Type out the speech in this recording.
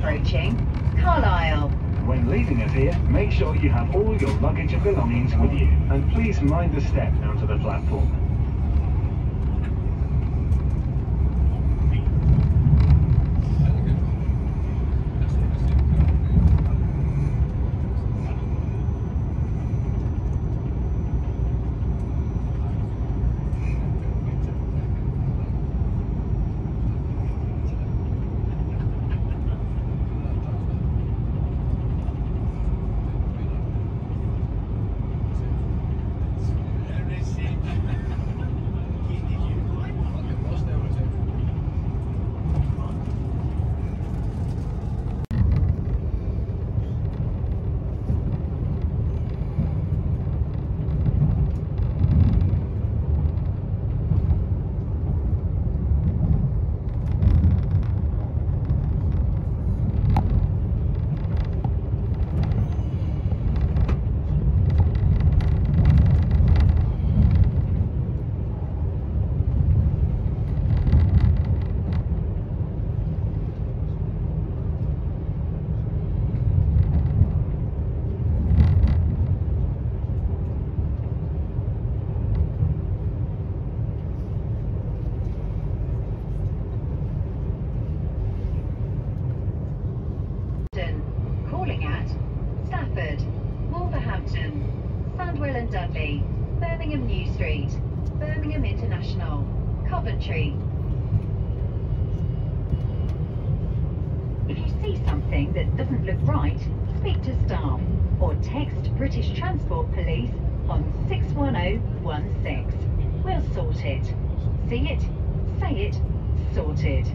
Reaching Carlisle. When leaving us here, make sure you have all your luggage and belongings with you, and please mind the step down to the platform. Calling at Stafford, Wolverhampton, Sandwell and Dudley, Birmingham New Street, Birmingham International, Coventry. If you see something that doesn't look right, speak to staff or text British Transport Police on 61016. We'll sort it. See it, say it, sorted.